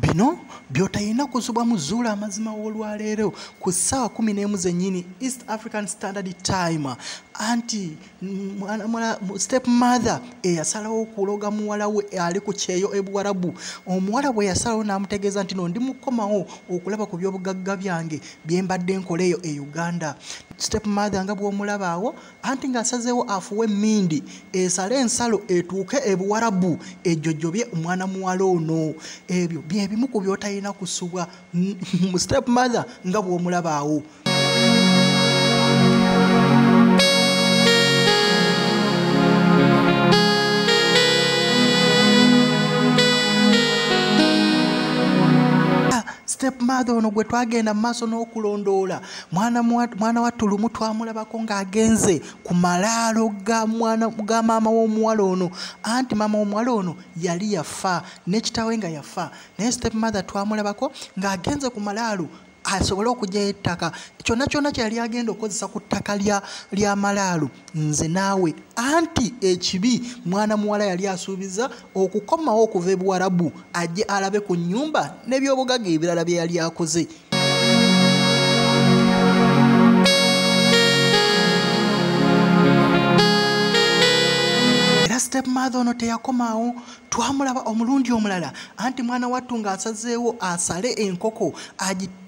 bino by'otalina kusubwa mu zuula amazima w'olwaleero ku ssaawa 11 zennyini east african standard time. Anti step mother eyasalawo okuloga muwala we ali ku kyeyo ebuwarabu omuwala bwe yasalawo n'amutegeeza nti no ndi mukomawo okulaba ku byobugagga byange bye mbadde nkola eyo e uganda. Step mother nga bw'omulaba awo anti ng'asazeewo afuwe emmindi esale ensalo etuuke ebuwarabu ejjojjobye omwana muwala ono. Ebyo byebimu ku by'otalina kusubwa mu step mother nga bw'omulaba step mother ono gwe twagenda mu maaso n'okulondoola mwana wattu lumu twamulabako ng'agenze ku malaalo ga maama w'omuwala ono. Anti maama w'omuwala ono yali yafa n'ekitawe nga yafa naye step mother twamulabako ng'agenze ku malaalo asobole okugyayo ettaka. Kyonna kyonna kyeyali agenda okukozesa ku ttaka lya malaalu nze naawe anti ekibi mwana muwala yali asuubiza okukomawo okuva ebuwarabu ajje alabe ku nnyumba n'ebyobugagga ebirala bye yali akoze step mother ono teyakomaawo twamulaba omulundi omulala. Anti mwana wattu ng'asazeewo asale enkoko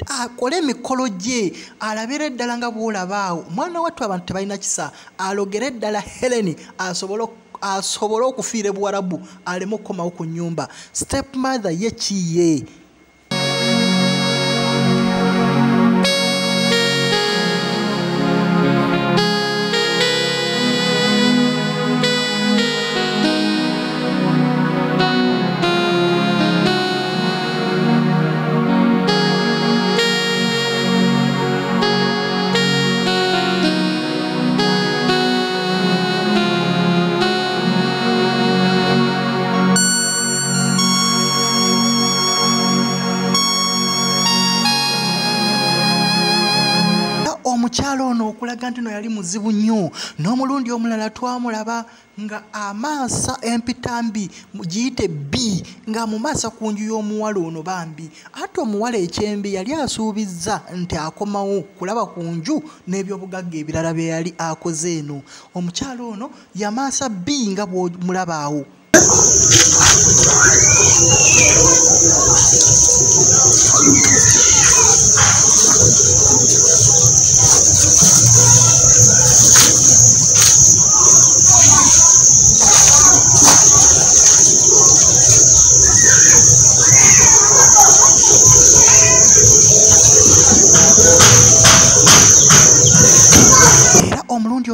akole emikolo gye alabire eddala nga bw'olabaawo mwana wattu abantu tebalina kisa alogere eddala heleni asobole asobole okufiira ebuwarabu aleme okukomawo ku nnyumba. Step mother ye kiye okulaga nti no yali muzibu nnyo n'omulundi omulala twamulaba nga amaasa empitambi giyite bbi nga mu maaso ku nju y'omuwala ono bambi. Ate omuwala ekyembi yali asuubizza nti akomawo kulaba ku nju n'ebyobugagga ebirala bye yali akoze eno. Omukyalo ono yamaasa bbi nga bw'omulaba awo. era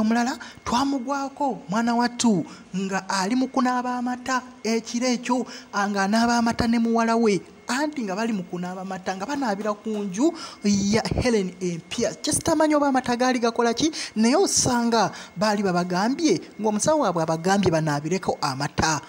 omulala twamugwako mwana wattu nga ali mu kunaaba amata ekiro ekyo ng'anaaba amata ne muwala we anti nga bali mu kunaaba amata nga banaabira ku nju ya helen empya kyesitamanyi oba amata gaali gakola ki? Naye osanga baali babagambye ng'omusawo waabwe abagambye banaabireko amata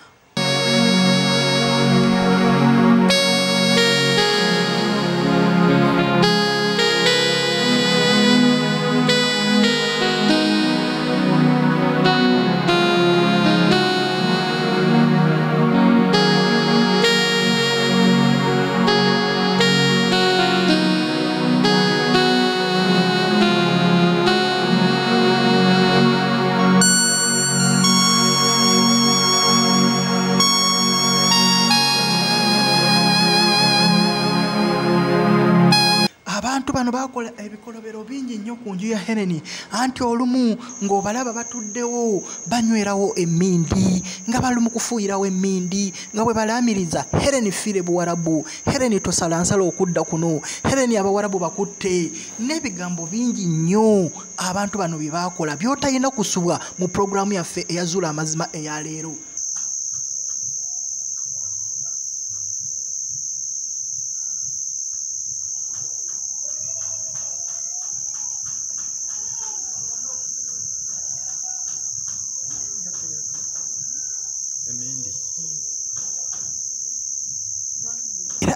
abantu bano bakola ebikolobero bingi nnyo ku nju ya heleni anti olumu ng'obalaba batuddewo banywerawo emmindi nga bali mu kufuuyirawo emmindi nga bwe balaamiriza heleni fiire buwarabu heleni tosala nsala okudda kuno heleni abawarabu bakutte. N'ebigambo bingi nnyo abantu bano bye baakola by'otalina kusubwa mu pulogulaamu yaffe eyazuula amazima eya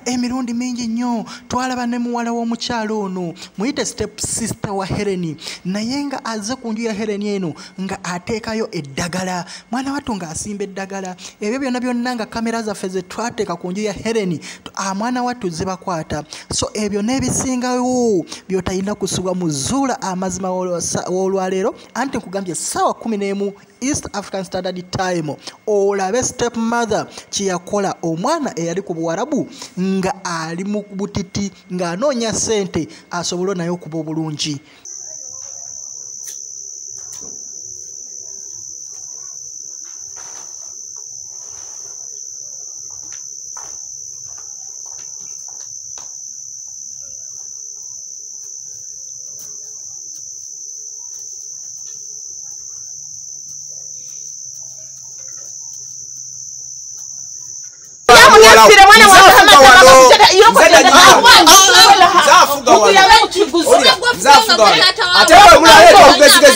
emirundi mingi nnyo. Twalaba ne muwala w'omukyalo ono muyite step sister wa hereni naye nga aze ku nju ya hereni eno nga ateekayo eddagala. Mwana wattu ng'asimba eddagala. Ebyo byonna byonna nga kamera zaffe ze twateeka ku nju ya hereni mwana wattu zibakwata so ebyo n'ebisingawo byotalina kusubwa mu zuula amazima w'olwaleero anti nkugambye essaawa kumi n'emu east african standard time olabe step mother kyeyakola omwana eyali ku buwarabu nga ali mu butiti ng'anoonya ssente asobole naye okuba obulungi ate we mulaleeta olugezigezi